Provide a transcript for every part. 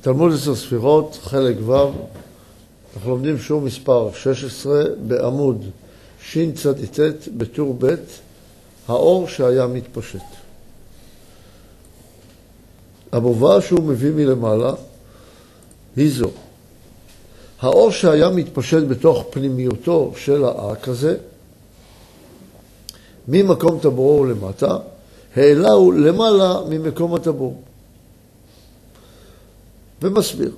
תלמוד עשר ספירות, חלק ו', אנחנו לומדים שיעור מספר 16 בעמוד שצ"ט בטור ב', האור שהיה מתפשט. המובא שהוא מביא מלמעלה היא זו. האור שהיה מתפשט בתוך פנימיותו של האק הזה, ממקום טבורו למטה, העלהו למעלה ממקום הטבור. ומסביר.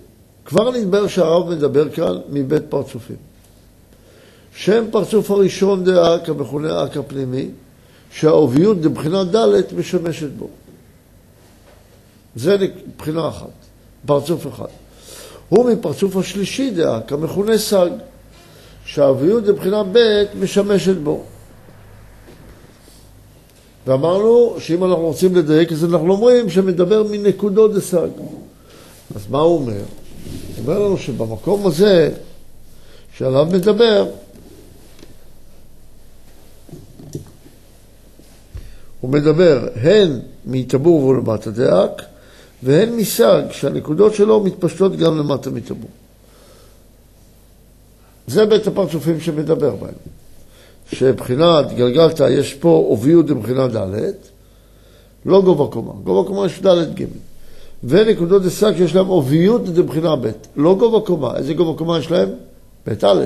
כבר נדבר שהרב מדבר כאן מבית פרצופים. שם פרצוף הראשון דאק, המכונה אק הפנימי, שהעוביות מבחינה ד' משמשת בו. זה מבחינה אחת, פרצוף אחד. הוא מפרצוף השלישי דאק, המכונה סג, שהעוביות מבחינה ב' משמשת בו. ואמרנו שאם אנחנו רוצים לדייק, אז אנחנו אומרים שמדבר מנקודות דסג. אז מה הוא אומר? הוא אומר לנו שבמקום הזה שעליו מדבר, הוא מדבר הן מטבור ולמטה דאק, והן מסג, שהנקודות שלו מתפשטות גם למטה מטבור. זה בית הפרצופים שמדבר בהם. שבחינת גלגלתא יש פה עוביות מבחינה ד', לא גובה קומה. גובה קומה יש ד' ג'. ונקודות דסק שיש להם עוביות מבחינה ב', לא גובה קומה. איזה גובה קומה יש להם? ב' א'.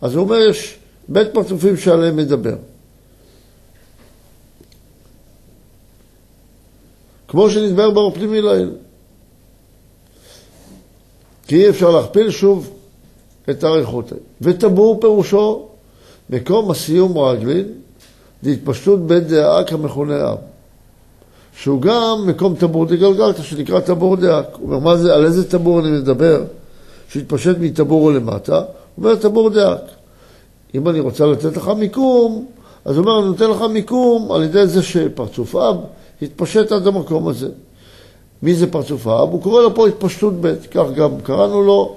אז הוא אומר, יש בית פרצופים שעליהם מדבר. כמו שנדבר באור פנימי לעיל. כי אי אפשר להכפיל שוב את האריכות. וטבור פירושו מקום הסיום רגלין, זה התפשטות בית דאק המכונה אב. שהוא גם מקום טבור דגלגלתא, שנקרא טבור דאק. הוא אומר, זה, על איזה טבור אני מדבר? שהתפשט מטבור למטה? הוא אומר, טבור דאק. אם אני רוצה לתת לך מיקום, אז הוא אומר, אני נותן לך מיקום על ידי זה שפרצוף אב התפשט עד המקום הזה. מי זה פרצוף האב? הוא קורא לו פה התפשטות ב', כך גם קראנו לו,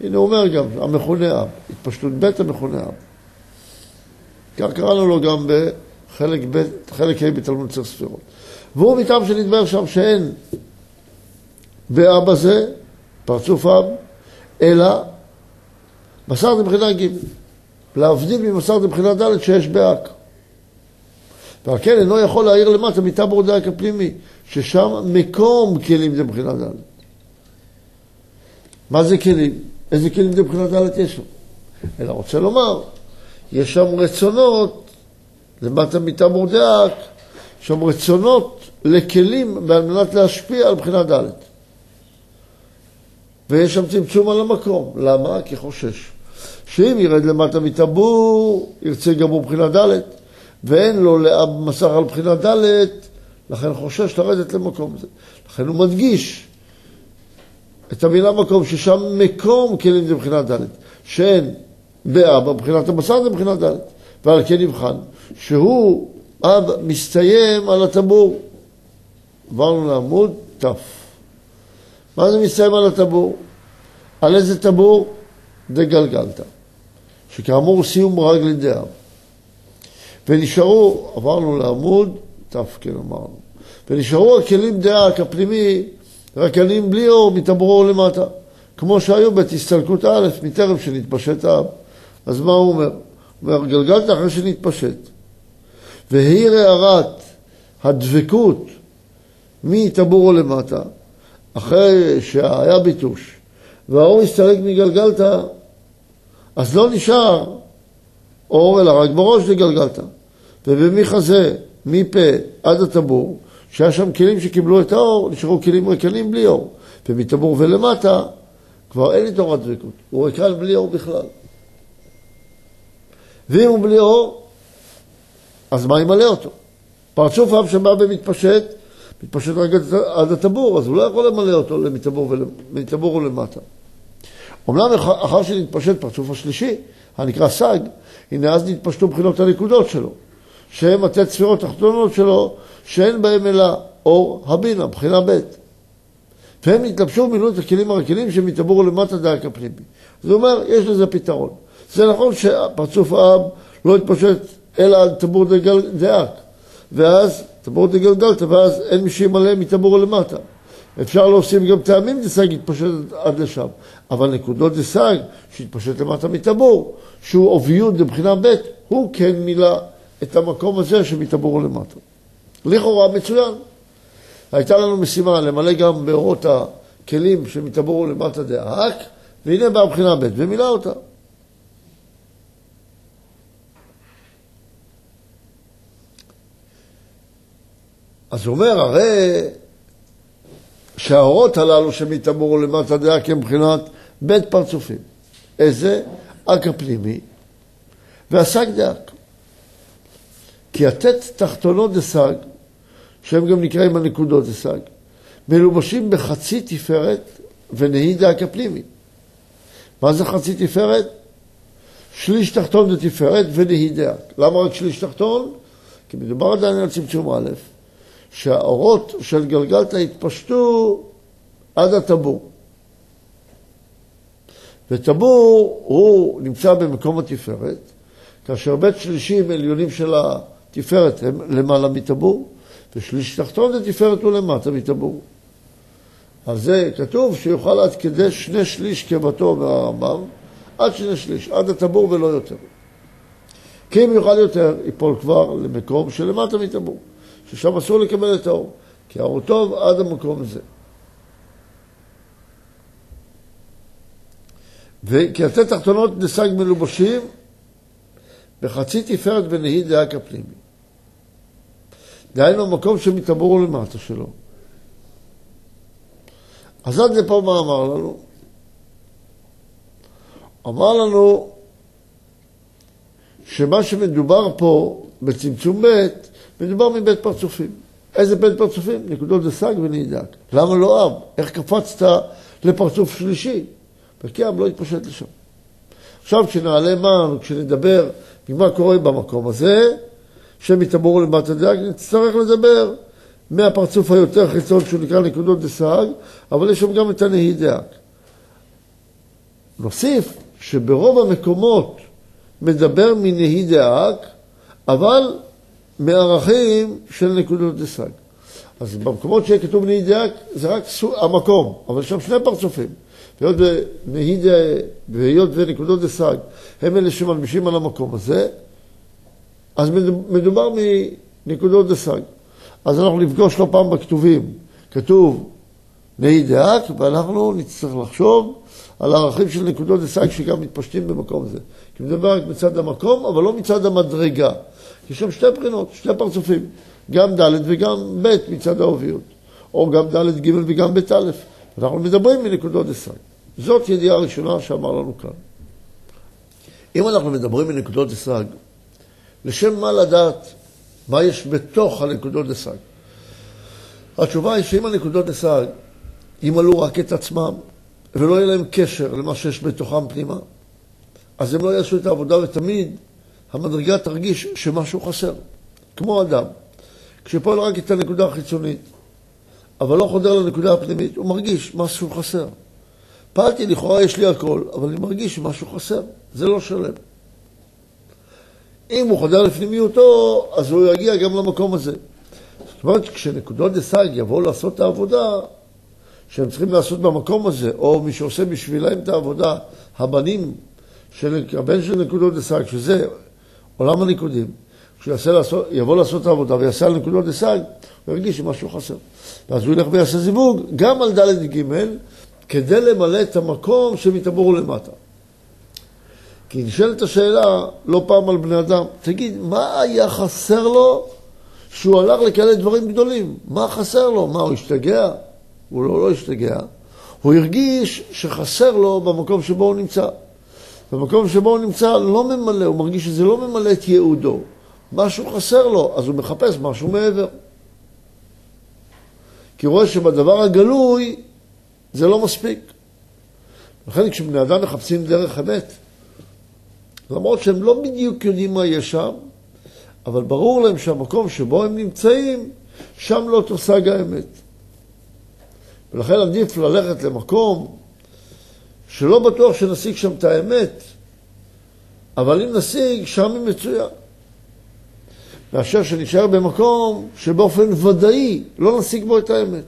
הנה הוא אומר גם, המכונה אב, התפשטות ב' המכונה אב. כך קראנו לו גם בחלק ב', חלק ה' בתלמוד צר ספירות. והוא מטעם שנדבר שם שאין באב הזה, פרצוף אב, אלא בשר מבחינה ג', להבדיל מבשר מבחינה ד' שיש באק. ועל כן אינו יכול להעיר למטה מטבור דאק הפנימי, ששם מקום כלים זה מבחינה ד'. מה זה כלים? איזה כלים זה מבחינה ד' יש לו? אלא רוצה לומר, יש שם רצונות, למטה מטבור דאק, שם רצונות לכלים על מנת להשפיע על בחינה ד'. ויש שם צמצום על המקום. למה? כי חושש. שאם ירד למטה מטבור, ירצה גם הוא בחינה ד', ואין לו לאב מסך על בחינה ד', לכן חושש לרדת למקום זה. לכן הוא מדגיש את המילה מקום, ששם מקום כלים זה בחינה ד', שאין באבא בחינת המסך זה בחינה ד', ועל כן נבחן שהוא אב מסתיים על הטבור. עברנו לעמוד ת'. מה זה מסתיים על הטבור? על איזה טבור? דגלגלתא, שכאמור סיום רגלי דאב. ונשארו, עברנו לעמוד ת', כן אמרנו, ונשארו הכלים דאק הפנימי, רק כלים בלי אור מטבורו למטה, כמו שהיו בתסתלקות א', מטרם שנתפשט האב. אז מה הוא אומר? גלגלת אחרי שנתפשט. והיא הערת הדבקות מטבורו למטה, אחרי שהיה ביטוש, והאור הסתלק מגלגלתא, אז לא נשאר אור אלא רק בראש לגלגלתא. ובמחזה, מפה עד הטבור, שהיה שם כלים שקיבלו את האור, נשארו כלים ריקנים בלי אור. ומטבור ולמטה, כבר אין לי תורת דבקות, הוא ריקן בלי אור בכלל. ואם הוא בלי אור, אז מה ימלא אותו? פרצוף עם שבא ומתפשט, מתפשט רק עד הטבור, אז הוא לא יכול למלא אותו מטבור ולמטה. אומנם אחר שנתפשט פרצוף השלישי, הנקרא סג, הנה אז נתפשטו בחינות הנקודות שלו, שהם הט' ספירות תחתונות שלו, שאין בהם אלא אור הבינה, בחינה ב'. והם ומילאו את הכלים הרגילים שמטבור למטה דאק הפנימי. זה אומר, יש לזה פתרון. זה נכון שפרצוף האב לא התפשט אלא על טבור דאק, ואז טבור דגלגלתא, ואז אין מי שימלא מטבור למטה. אפשר להוסיף גם טעמים דסג יתפשט עד לשם, אבל נקודות דסג שיתפשט למטה מטבור, שהוא עוביות מבחינה ב', הוא כן מילא את המקום הזה שמטבור למטה. לכאורה מצוין. הייתה לנו משימה למלא גם באורות הכלים שמטבור למטה דאק, והנה באה בחינה ב' ומילא אותה. אז הוא אומר, הרי שהאורות הללו שמתאמרו למטה דא"ק מבחינת ב' פרצופים. איזה? א"ק הפנימי והס"ג דא"ק. כי הט"ת תחתונות דס"ג, שהם גם נקראים הנקודות דס"ג, מלובשים בחצי תפארת ונה"י דא"ק הפנימי. מה זה חצי תפארת? שליש תחתון לתפארת ונה"י דא"ק. למה רק שליש תחתון? כי מדובר עדיין על צמצום א', שהאורות של גלגלתא התפשטו עד הטבור. וטבור הוא נמצא במקום התפארת, כאשר בית שלישים עליונים של התפארת הם למעלה מטבור, ושליש תחתון לתפארת הוא למטה מטבור. על זה כתוב שיוכל עד כדי שני שליש כבתו מהרמב"ם, עד שני שליש, עד הטבור ולא יותר. כי אם יוכל יותר, ייפול כבר למקום שלמטה מטבור. ששם אסור לקבל את האור, כי האור טוב עד המקום הזה. וכי התתי תחתונות נסג מלובשים בחצי תפארת ונהי דאק הפנימי. דהיינו המקום שמתעברו למטה שלו. אז עד לפה מה אמר לנו? אמר לנו שמה שמדובר פה בצמצום ב' מדובר מבית פרצופים. איזה בית פרצופים? נקודות דסג ונהידק. למה לא אב? איך קפצת לפרצוף שלישי? וכי אב לא יתפשט לשם. עכשיו כשנעלה מה וכשנדבר ממה קורה במקום הזה, שם יתאמרו למטה דאג, נצטרך לדבר מהפרצוף היותר חיצון שהוא נקרא נקודות דסג, אבל יש שם גם את הנהי דאג. נוסיף שברוב המקומות מדבר מנהי דאג, אבל מערכים של נקודות דסג. אז במקומות שיהיה כתוב נהידק, זה רק המקום, אבל שם שני פרצופים. והיות ונהידה והיות ונקודות דסג הם אלה שמלבישים על המקום הזה, אז מדובר מנקודות דסג. אז אנחנו נפגוש לא פעם בכתובים, כתוב נהידק, ואנחנו נצטרך לחשוב על הערכים של נקודות דסג שגם מתפשטים במקום הזה. כי מדבר רק מצד המקום, אבל לא מצד המדרגה. יש שם שתי בחינות, שני פרצופים, גם ד' וגם ב' מצד האוביות, או גם ד', ג' וגם ב' א'. אנחנו מדברים מנקודות דסג. זאת ידיעה ראשונה שאמר לנו כאן. אם אנחנו מדברים מנקודות דסג, לשם מה לדעת מה יש בתוך הנקודות דסג? התשובה היא שאם הנקודות דסג ימלאו רק את עצמם, ולא יהיה להם קשר למה שיש בתוכם פנימה, אז הם לא יעשו את העבודה, ותמיד המדרגה תרגיש שמשהו חסר, כמו אדם. כשפועל רק את הנקודה החיצונית, אבל לא חודר לנקודה הפנימית, הוא מרגיש משהו חסר. פעלתי, לכאורה יש לי הכל, אבל אני מרגיש שמשהו חסר, זה לא שלם. אם הוא חודר לפנימיותו, אז הוא יגיע גם למקום הזה. זאת אומרת, כשנקודות דסג יבואו לעשות את העבודה שהם צריכים לעשות במקום הזה, או מי שעושה בשבילם את העבודה, הבנים, של, הבן של נקודות דסג, שזה עולם הניקודים, כשהוא יבוא לעשות את העבודה ויעשה על נקודות דסג, הוא ירגיש שמשהו חסר. ואז הוא ילך ויעשה זיווג גם על ד' ג' כדי למלא את המקום שמתעברו למטה. כי נשאלת השאלה לא פעם על בני אדם, תגיד, מה היה חסר לו שהוא הלך לכאלה דברים גדולים? מה חסר לו? מה, הוא השתגע? הוא לא, לא השתגע. הוא הרגיש שחסר לו במקום שבו הוא נמצא. במקום שבו הוא נמצא לא ממלא, הוא מרגיש שזה לא ממלא את ייעודו. משהו חסר לו, אז הוא מחפש משהו מעבר. כי הוא רואה שבדבר הגלוי זה לא מספיק. לכן כשבני אדם מחפשים דרך אמת, למרות שהם לא בדיוק יודעים מה יש שם, אבל ברור להם שהמקום שבו הם נמצאים, שם לא תושג האמת. ולכן עדיף ללכת למקום שלא בטוח שנשיג שם את האמת, אבל אם נשיג, שם היא מצויה. מאשר שנשאר במקום שבאופן ודאי לא נשיג בו את האמת.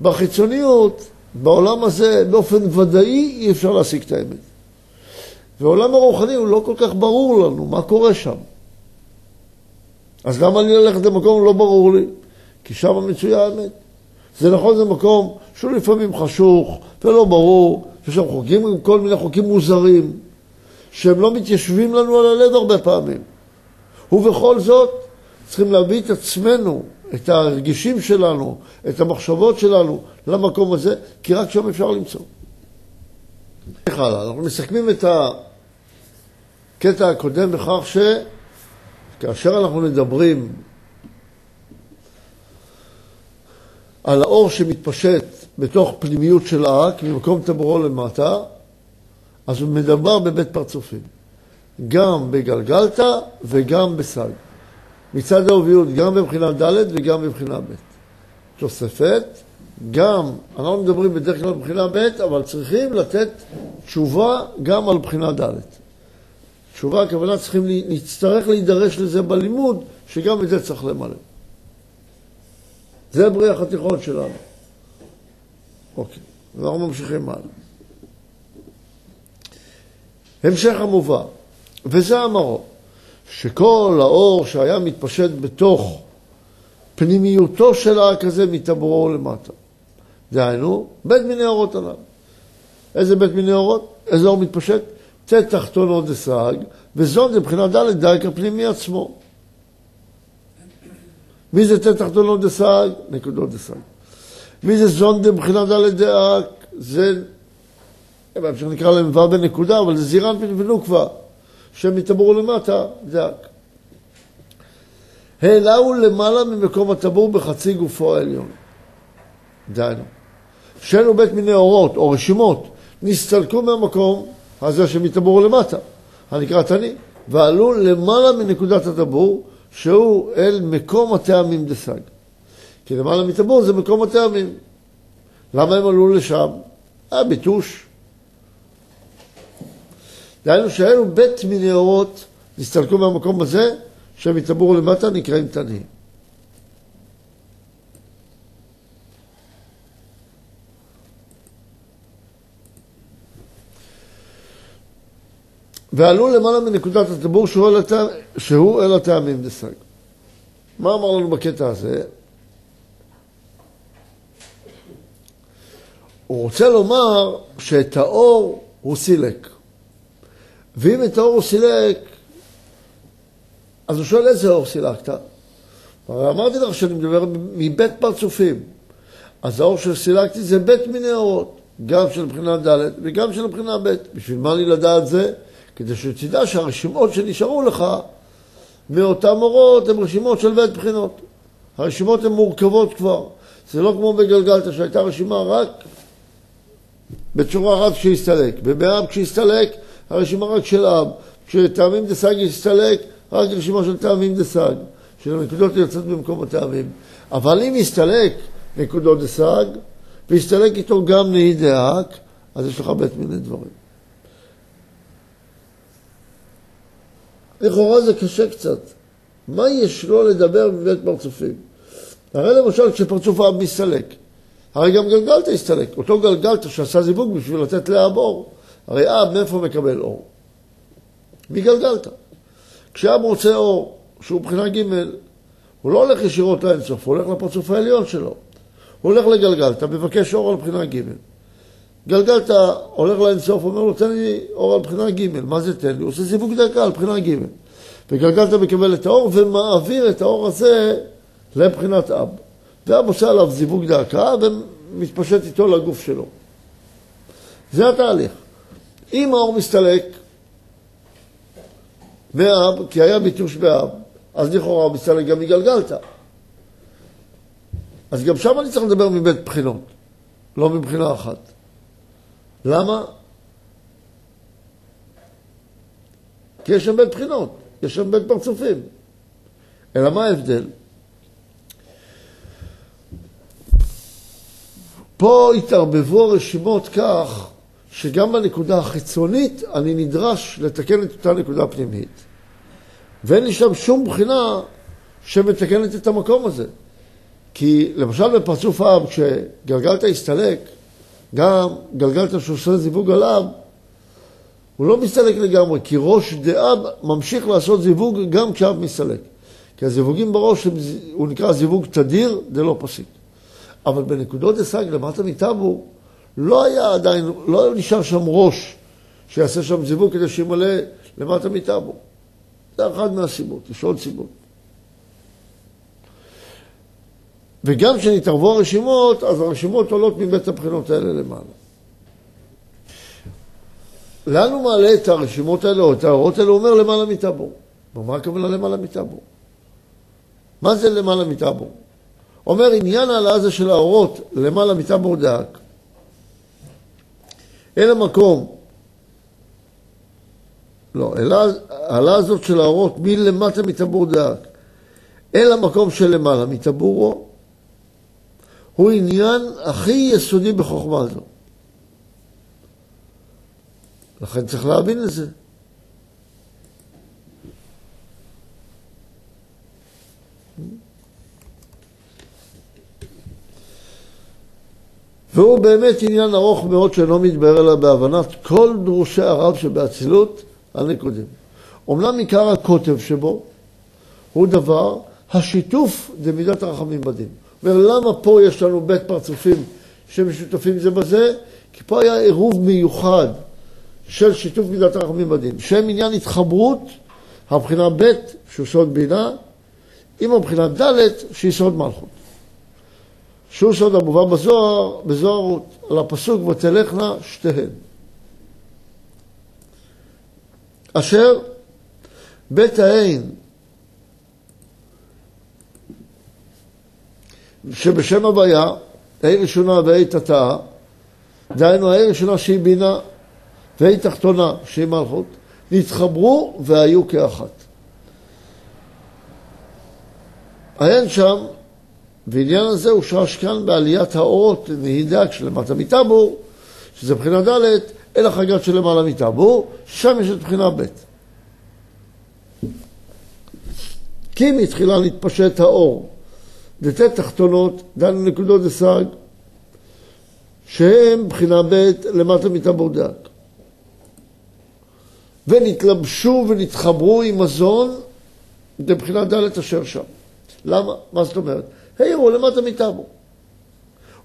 בחיצוניות, בעולם הזה, באופן ודאי אי אפשר להשיג את האמת. ועולם הרוחני הוא לא כל כך ברור לנו, מה קורה שם. אז למה אני ללכת למקום לא ברור לי? כי שם מצויה האמת. זה נכון, זה מקום שהוא לפעמים חשוך ולא ברור, יש שם חוקים, כל מיני חוקים מוזרים, שהם לא מתיישבים לנו על הלב הרבה פעמים. ובכל זאת, צריכים להביא את עצמנו, את הרגישים שלנו, את המחשבות שלנו למקום הזה, כי רק שם אפשר למצוא. אנחנו מסכמים את הקטע הקודם בכך שכאשר אנחנו מדברים על האור שמתפשט בתוך פנימיות של האק, ממקום טבורו למטה, אז הוא מדבר בבית פרצופים. גם בגלגלתא וגם בסג. מצד האוביות, גם בבחינה ד' וגם בבחינה ב'. תוספת, גם, אנחנו מדברים בדרך כלל על בחינה ב', אבל צריכים לתת תשובה גם על בחינה ד'. תשובה, הכוונה צריכים, נצטרך להידרש לזה בלימוד, שגם את זה צריך למלא. זה בריח התיכון שלנו. אוקיי, אנחנו ממשיכים הלאה. המשך המובא, וזה המראות. שכל האור שהיה מתפשט בתוך פנימיותו של האק הזה מטבורו למטה. דהיינו, בית מיני אורות עליו. איזה בית מיני אורות? איזה אור מתפשט? ט תחתונו דסאג, זה מבחינת ד' דייק הפנימי עצמו. מי זה ט תחתונו דסאג? נקודות דסאג. מי זה זון מבחינת ד' דאק? זה, אפשר נקרא להם ו' בנקודה, אבל זה זירן ונוקבה. שמטבור למטה, דק. העלהו למעלה ממקום הטבור בחצי גופו העליון. דהיינו, שאלו בית מיני אורות או רשימות נסתלקו מהמקום הזה שמטבור למטה, הנקרא תני, ועלו למעלה מנקודת הטבור, שהוא אל מקום הטעמים דסג. כי למעלה מטבור זה מקום הטעמים. למה הם עלו לשם? היה ביטוש. דהיינו שהאלו בית מנהרות נסתלקו מהמקום הזה, שהם יטבעו למטה, נקראים תנאים. ועלו למעלה מנקודת הטבור שהוא אל, הטעם, שהוא אל הטעמים דסג. מה אמר לנו בקטע הזה? הוא רוצה לומר שאת האור הוא סילק. ואם את האור הוא סילק, אז הוא שואל איזה אור סילקת? הרי אמרתי לך שאני מדבר מבית פרצופים. אז האור שסילקתי זה בית מיני אורות, גם של מבחינה ד' וגם של מבחינה ב'. בשביל מה לי לדעת זה? כדי שתדע שהרשימות שנשארו לך מאותם אורות הן רשימות של בית בחינות. הרשימות הן מורכבות כבר. זה לא כמו בגלגלתא שהייתה רשימה רק בצורה רב כשהסתלק. ובאב כשהסתלק הרשימה רק של אב. כשטעמים דסג יסתלק, רק רשימה של טעמים דסג, של הנקודות יוצאות במקום הטעמים. אבל אם יסתלק נקודות דסג, ויסתלק איתו גם נהי דאק, אז יש לך בית מיני דברים. לכאורה זה קשה קצת. מה יש לו לדבר בבית פרצופים? הרי למשל כשפרצוף האב מסתלק, הרי גם גלגלתא הסתלק. אותו גלגלתא שעשה זיווג בשביל לתת לאבור. הרי אב מאיפה מקבל אור? מגלגלתא. כשאב רוצה אור, שהוא מבחינה ג', הוא לא הולך ישירות לאינסוף, הוא הולך לפרצוף העליון שלו. הוא הולך לגלגלתא, מבקש אור על בחינה ג'. גלגלתא הולך לאינסוף, אומר לו, תן לי אור על בחינה ג', מה זה תן לי? הוא עושה זיווג דקה על בחינה ג'. וגלגלתא מקבל את האור ומעביר את האור הזה לבחינת אב. ואב עושה עליו זיווג דקה ומתפשט איתו לגוף שלו. זה התהליך. אם האור מסתלק מאב, כי היה ביטוש באב, אז לכאורה הוא מסתלק גם מגלגלתא. אז גם שם אני צריך לדבר מבית בחינות, לא מבחינה אחת. למה? כי יש שם בית בחינות, יש שם בית פרצופים. אלא מה ההבדל? פה התערבבו הרשימות כך שגם בנקודה החיצונית אני נדרש לתקן את אותה נקודה פנימית. ואין לי שם שום בחינה שמתקנת את המקום הזה. כי למשל בפרצוף האב, כשגלגלתא הסתלק, גם גלגלתא שעושה זיווג עליו, הוא לא מסתלק לגמרי, כי ראש דאב ממשיך לעשות זיווג גם כשאב מסתלק. כי הזיווגים בראש, הוא נקרא זיווג תדיר, זה לא פסיק. אבל בנקודות דסג למטה מטאבו, לא היה עדיין, לא נשאר שם ראש שיעשה שם זיווג כדי שימלא למטה מטאבו. זה אחת מהסיבות, יש עוד סיבות. וגם כשנתערבו הרשימות, אז הרשימות עולות מבית הבחינות האלה למעלה. לאן הוא מעלה את הרשימות האלה, או את ההערות האלה? הוא אומר למעלה מטאבור. מה הכוונה למעלה מטאבור? מה זה למעלה מטאבור? אומר עניין העלאה של האורות למעלה מטאבור דאק, אל המקום, לא, העלאה הזאת של האורות מלמטה מטבור דאק אל המקום של למעלה מטבורו, הוא עניין הכי יסודי בחוכמה הזו. לכן צריך להבין את זה. והוא באמת עניין ארוך מאוד שאינו מתבהר אלא בהבנת כל דרושי הרב שבאצילות הנקודים. אמנם עיקר הקוטב שבו הוא דבר השיתוף דמידת הרחמים בדין. אומר, למה פה יש לנו בית פרצופים שמשותפים זה בזה? כי פה היה עירוב מיוחד של שיתוף מידת הרחמים בדין, שהם עניין התחברות, הבחינה ב' שהוא סוד בינה, עם הבחינה ד' שהיא סוד מלכות. שהוא סוד המובא בזוהר, בזוהר על הפסוק ותלכנה שתיהן. אשר בית העין שבשם הוויה, ה' ראשונה וה' תתאה, דהיינו ה' ראשונה שהיא בינה וה' תחתונה שהיא מלכות, נתחברו והיו כאחת. העין שם, ועניין הזה הושרש כאן בעליית האורות נהידק שלמטה מטאבור, שזה בחינה ד', אל החגת שלמעלה מטאבור, שם יש את בחינה ב'. כי מתחילה להתפשט האור דתי תחתונות, דן נקודות דסג, שהם בחינה ב' למטה מטבור דק. ונתלבשו ונתחברו עם מזון לבחינה ד' אשר שם. למה? מה זאת אומרת? העירו למטה מטבור.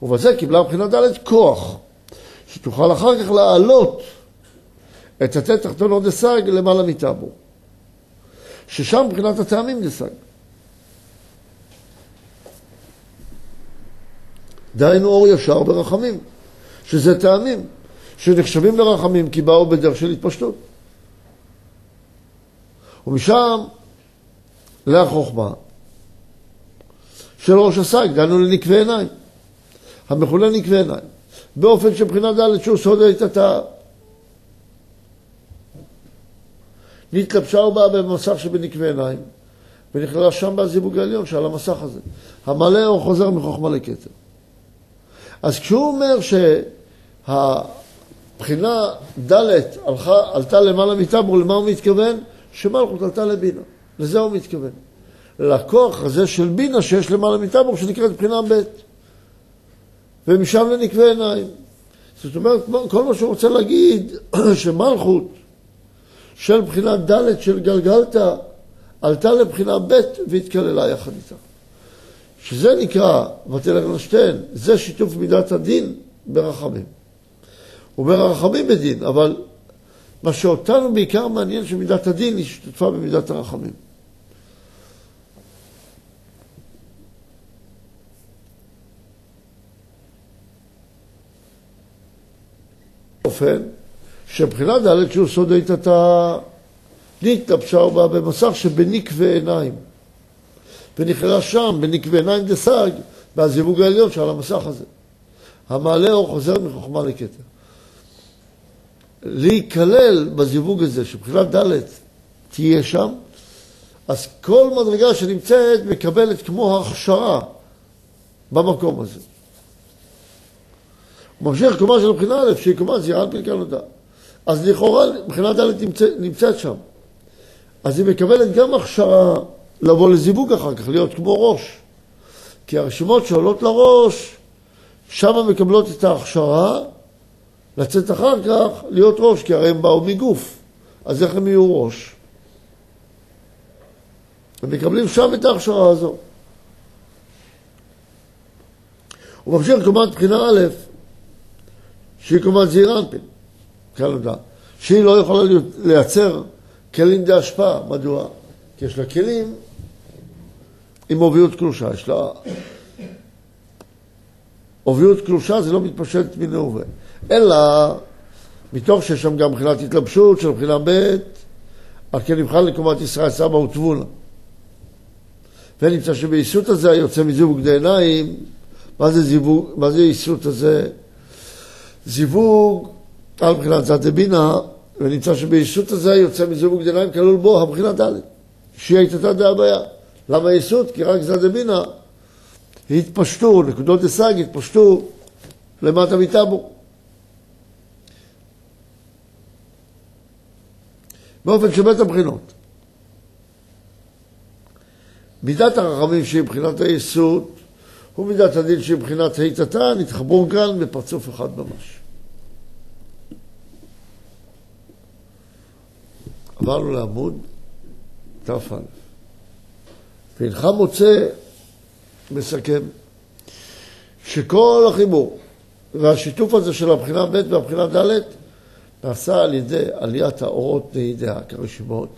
ובזה קיבלה בחינה ד' כוח, שתוכל אחר כך להעלות את התי תחתונות דסג למעלה מטבור. ששם מבחינת הטעמים דסג. דהיינו אור ישר ברחמים, שזה טעמים, שנחשבים לרחמים כי באו בדרך של התפשטות. ומשם לחוכמה של ראש השק, דהיינו לנקבי עיניים, המכונה נקבי עיניים, באופן שבחינה ד' שהוא סוד היתתה. נתלבשה ובאה במצב שבנקבי עיניים, ונכללה שם בזיווג העליון שעל המסך הזה. המלא אור חוזר מחוכמה לכתר. אז כשהוא אומר שהבחינה ד' עלתה למעלה מטבור, למה הוא מתכוון? שמלכות עלתה לבינה. לזה הוא מתכוון. לכוח הזה של בינה שיש למעלה מטבור, שנקראת בחינה ב'. ומשם לנקבי עיניים. זאת אומרת, כל מה שהוא רוצה להגיד, שמלכות של בחינה ד' של גלגלתא עלתה לבחינה ב' והתקללה יחד איתה. שזה נקרא ותלך לשתיהן, זה שיתוף מידת הדין ברחמים. אומר הרחמים בדין, אבל מה שאותנו בעיקר מעניין שמידת הדין היא שותפה במידת הרחמים. אופן שבחינת ד' שהוא סוד איתתה נתלבשה ובה במסך שבניק ועיניים. ונכללה שם, בנקבי עיניים דסג, בזיווג העליון שעל המסך הזה. המעלה אור חוזר מחוכמה לכתר. להיכלל בזיווג הזה, שבחינת ד' תהיה שם, אז כל מדרגה שנמצאת מקבלת כמו הכשרה במקום הזה. הוא ממשיך קומה של בחינה א', שהיא קומה זירה על פרקי נודע. אז לכאורה בחינה ד' נמצאת שם. אז היא מקבלת גם הכשרה לבוא לזיווג אחר כך, להיות כמו ראש. כי הרשימות שעולות לראש, שם מקבלות את ההכשרה לצאת אחר כך להיות ראש, כי הרי הם באו מגוף, אז איך הם יהיו ראש? הם מקבלים שם את ההכשרה הזו. הוא ממשיך קומת בחינה א', שהיא קומת זעיר אנפין, קלנדה, שהיא לא יכולה לייצר כלים די השפעה. מדוע? כי יש לה כלים עם עוביות קלושה. יש לה... עוביות קלושה זה לא מתפשט מנעובה. אלא מתוך שיש שם גם מבחינת התלבשות של מבחינה ב', על כן נבחן לקומת ישראל סבא ותבונה. ונמצא שבייסות הזה היוצא מזיווג די עיניים, מה זה זיווג, מה זה ייסות הזה? זיווג על מבחינת זת דבינה, ונמצא שבייסות הזה היוצא מזיווג די עיניים כלול בו הבחינה ד', שהיא הייתה דעה בעיה. למה ייסות? כי רק זת דבינה התפשטו, נקודות דסג התפשטו למטה מטאבו. באופן שבית הבחינות. מידת הרחמים שהיא מבחינת היסוד, ומידת הדין שהיא מבחינת היטתה, נתחברו כאן בפרצוף אחד ממש. עברנו לעמוד תא. והנך מוצא, מסכם, שכל החיבור והשיתוף הזה של הבחינה ב' והבחינה ד' נעשה על ידי עליית האורות לידי הכרשימות,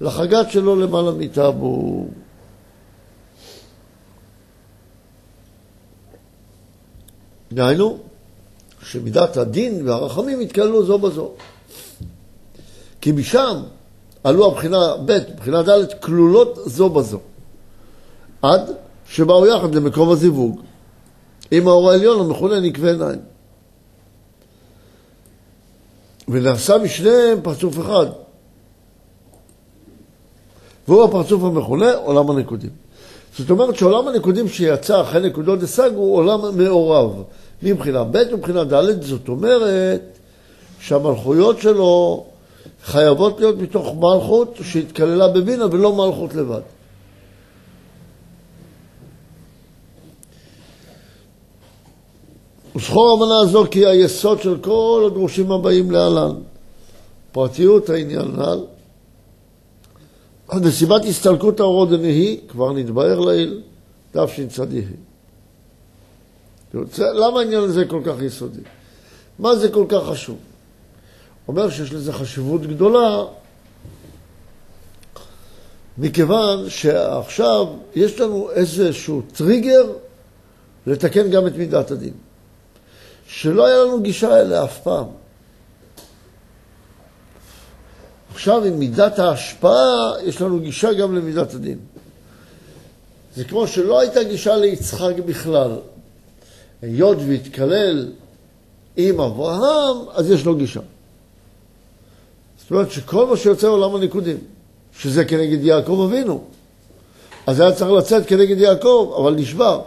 לחגת שלו למעלה מטאבו. דהיינו, שמידת הדין והרחמים יתקללו זו בזו. כי משם עלו הבחינה ב', בחינה ד', כלולות זו בזו. עד שבאו יחד למקום הזיווג. עם האור העליון המכונה נקבי עיניים. ונעשה משניהם פרצוף אחד. והוא הפרצוף המכונה עולם הנקודים. זאת אומרת שעולם הנקודים שיצא אחרי נקודות דסג הוא עולם מעורב, מבחינה ב' ומבחינה ד', זאת אומרת שהמלכויות שלו חייבות להיות מתוך מלכות שהתקללה בבינה ולא מלכות לבד. וזכור אמנה זו כי היסוד של כל הדרושים הבאים להלן. פרטיות העניין הנ"ל. נסיבת הסתלקות האורות דנהי, כבר נתבהר לעיל, תשצ"ה. למה העניין הזה כל כך יסודי? מה זה כל כך חשוב? אומר שיש לזה חשיבות גדולה, מכיוון שעכשיו יש לנו איזשהו טריגר לתקן גם את מידת הדין. שלא היה לנו גישה אליה אף פעם. עכשיו עם מידת ההשפעה יש לנו גישה גם למידת הדין. זה כמו שלא הייתה גישה ליצחק בכלל. היות והתקלל עם אברהם, אז יש לו גישה. זאת אומרת שכל מה שיוצא עולם הניקודים, שזה כנגד יעקב אבינו, אז היה צריך לצאת כנגד יעקב, אבל נשבר,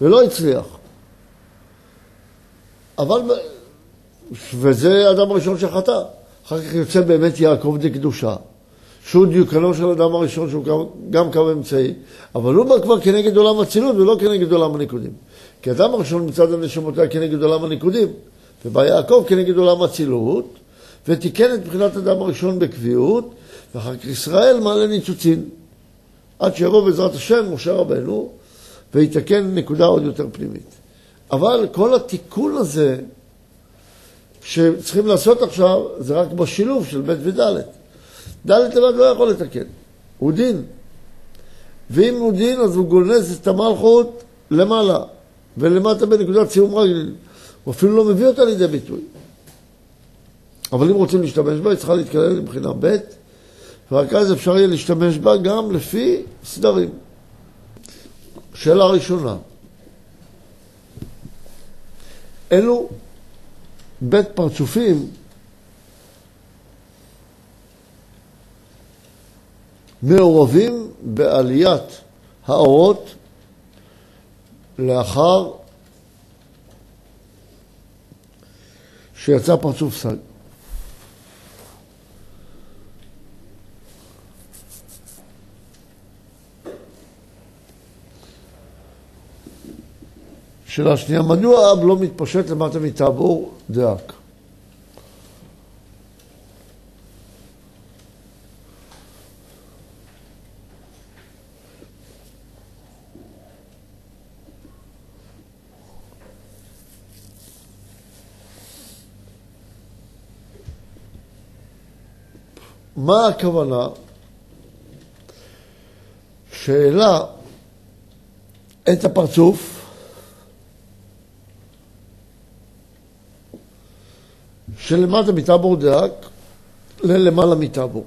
ולא הצליח. אבל, וזה האדם הראשון שחטא. אחר כך יוצא באמת יעקב דקדושה, שהוא דיוקנו של האדם הראשון, שהוא גם, גם קו אמצעי, אבל הוא בא כבר כנגד עולם הצילות ולא כנגד עולם הניקודים. כי האדם הראשון מצד הנשמות היה כנגד עולם הניקודים, ובא יעקב כנגד עולם הצילות, ותיקן את מבחינת האדם הראשון בקביעות, ואחר כך ישראל מעלה ניצוצין. עד שיבוא בעזרת השם, משה רבנו, ויתקן נקודה עוד יותר פנימית. אבל כל התיקון הזה שצריכים לעשות עכשיו, זה רק בשילוב של ב' וד'. ד' לבד לא יכול לתקן, הוא דין. ואם הוא דין, אז הוא גונז את המלכות למעלה, ולמטה בנקודת סיום רגל. הוא אפילו לא מביא אותה לידי ביטוי. אבל אם רוצים להשתמש בה, היא צריכה להתקלל מבחינה ב', ורק אז אפשר יהיה להשתמש בה גם לפי סדרים. שאלה ראשונה, אלו בית פרצופים מעורבים בעליית האורות לאחר שיצא פרצוף סג. שאלה שנייה, מדוע האב לא מתפשט למטה מטבור דאק? מה הכוונה? שאלה את הפרצוף שלמטה מטבור דאק ללמעלה מטבור.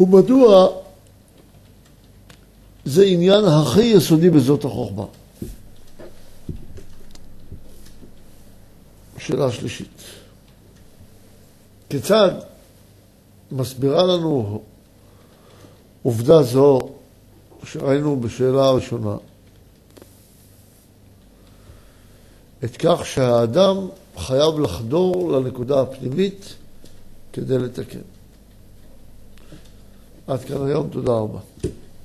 ומדוע זה עניין הכי יסודי בזאת החוכמה. שאלה שלישית. כיצד מסבירה לנו עובדה זו שראינו בשאלה הראשונה, את כך שהאדם חייב לחדור לנקודה הפנימית כדי לתקן. עד כאן היום, תודה רבה.